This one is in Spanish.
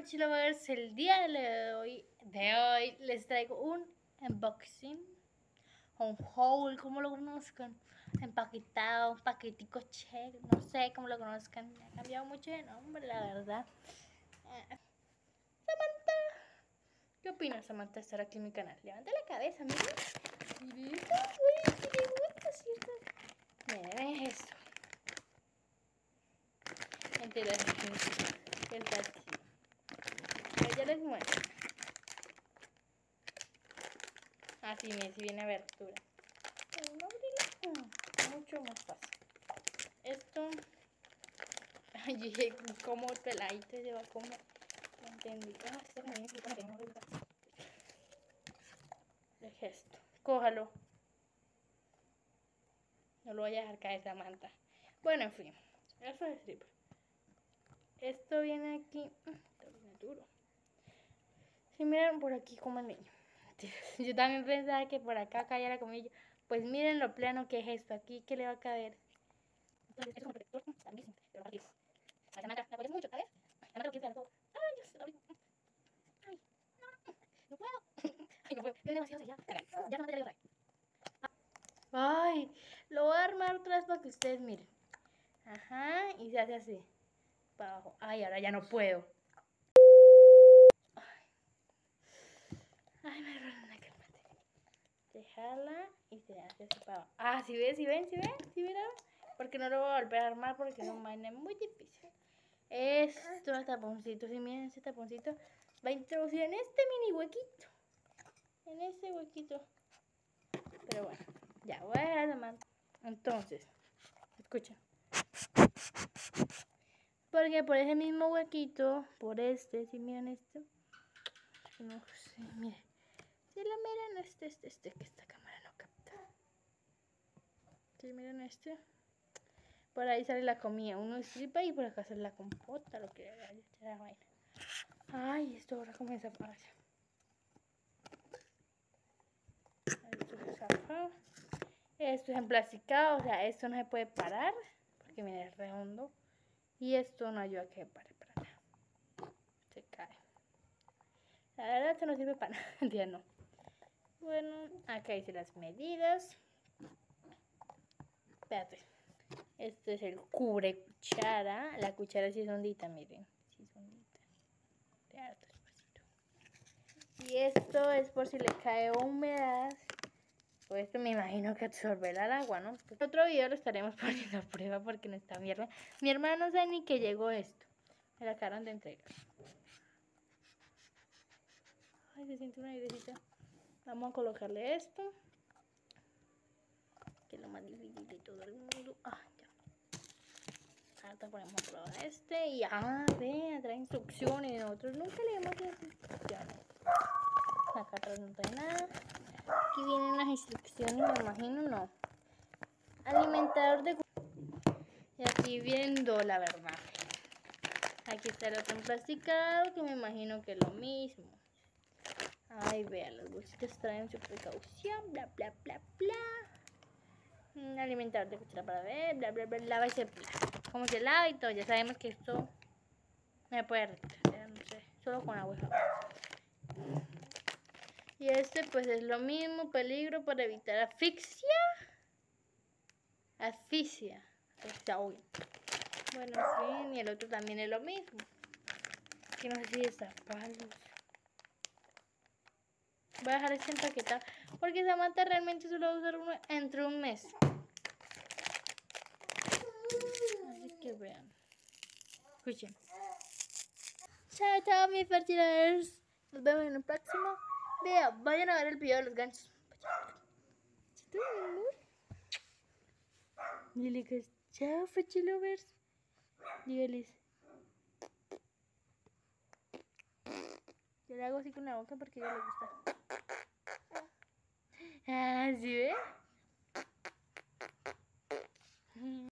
Ferchilovers, el día de hoy, de hoy les traigo un unboxing, un haul, como lo conozcan, empaquetado, un paquetico che, no sé cómo lo conozcan, ha cambiado mucho de nombre, la verdad. Eh, Samantha, ¿qué opinas Samantha de estar aquí en mi canal? Levanta la cabeza, ¿cierto? Miren esto. Aquí. Pero ya les muestro. Así me si viene abertura. Pero no abrirlo. Mucho más fácil. Esto. Ay, como peladito se va a comer. No entendí. Ah, este también es que tengo dudas. Deje esto. Cójalo. No lo voy a dejar caer esa manta. Bueno, en fin. Eso es strip. Esto viene aquí. mm, Esto viene duro. Si miran por aquí como niño. Yo también pensaba que por acá caía la comida. Pues miren lo plano que es esto. Aquí que le va a caber. Entonces es un protector grandísimo. Pero rápido. Ay, Samantha, me apoyas mucho, ¿sabes? Samantha lo quiere hacer todo. Ay, Dios, lo abrí. Ay, no, no puedo. Ay, no puedo. Es demasiado ya. Ya no me vez. Ay, lo voy a armar otra vez para que ustedes miren. Ajá, y se hace así. Para abajo. Ay, ahora ya no puedo. Ay, me duele la cálmate. Se y se hace así para abajo. Ah, si ven, si ven, si ven, si ven. Porque no lo voy a volver a armar porque es un vaina muy difícil. Esto es taponcito, si miren ese taponcito, va a introducir en este mini huequito. En ese huequito. Pero bueno, ya voy a dejar de. Entonces, escucha. Porque por ese mismo huequito, por este, si miran este, no sé, miren. Miran este, este, este, que esta cámara no capta. Si miran este, por ahí sale la comida, uno estripa y por acá sale la compota, lo que era vaina. Ay, esto ahora comienza a zafa. Esto es emplasticado, o sea, esto no se puede parar, porque mira, es redondo. Y esto no ayuda a que pare para nada. Se cae. La verdad, esto no sirve para nada, ya no. Bueno, acá hice las medidas. Espérate. Este es el cubre cuchara. La cuchara sí es hondita, miren. Sí es hondita. De. Y esto es por si le cae humedad. Pues esto me imagino que absorberá el agua, ¿no? Pues otro video lo estaremos poniendo a prueba porque no está mi hermana. Mi hermana no sabe ni que llegó esto. Me la acaban de entregar. Ay, se siente una airecita. Vamos a colocarle esto. Que es lo más difícil de todo el mundo. Ah, ya. Ahora ponemos a prueba este. Y ah, vean, trae instrucciones. Nosotros nunca leemos las instrucciones. Acá atrás no trae nada. Aquí vienen las instrucciones, me imagino, no. Alimentador de... Y aquí viendo la verdad. Aquí está el otro emplasticado, que me imagino que es lo mismo. Ay, vean, los bolsitos traen su precaución, bla, bla, bla, bla. Un alimentador de cuchara para ver, bla, bla, bla, lava y se Como se lava y todo, ya sabemos que esto me puede retirar, no sé, solo con agua y este pues es lo mismo, peligro para evitar asfixia. Asfixia. Bueno, sí, y el otro también es lo mismo. Que no sé si está palos. Voy a dejar este empaquetado porque esa manta realmente solo va a usar uno entre un mes. Así que vean. Escuchen. Chao, chao, mis fertilers. Nos vemos en el próximo video. Vayan a ver el video de los ganchos. ¿Sí, mi amor? Dile que chao, fertilovers. Dígales. Yo le hago así con la boca porque a le gusta. Ah, ¿sí ve?